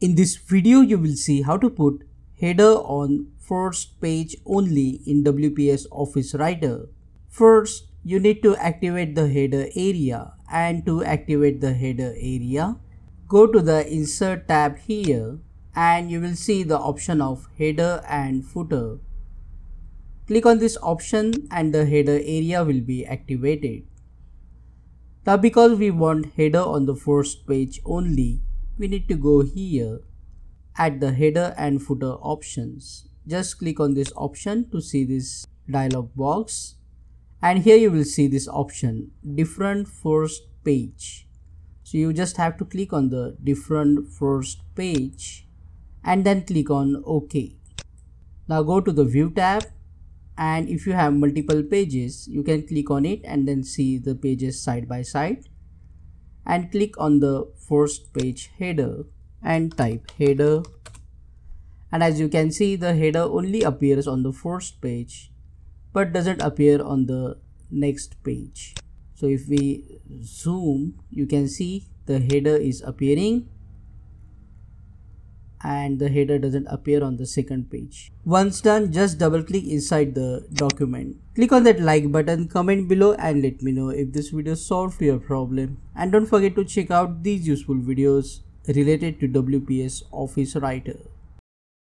In this video you will see how to put header on first page only in WPS Office Writer. First you need to activate the header area and to activate the header area go to the insert tab here and you will see the option of header and footer. Click on this option and the header area will be activated. Now because we want header on the first page only, we need to go here at the header and footer options. Just click on this option to see this dialog box and here you will see this option different first page. So you just have to click on the different first page and then click on OK. Now go to the view tab and if you have multiple pages you can click on it and then see the pages side by side and click on the first page header and type header. And as you can see the header only appears on the first page but doesn't appear on the next page. So if we zoom you can see the header is appearing and the header doesn't appear on the second page. Once done, just double click inside the document. Click on that like button, comment below and let me know if this video solved your problem. And don't forget to check out these useful videos related to WPS Office Writer.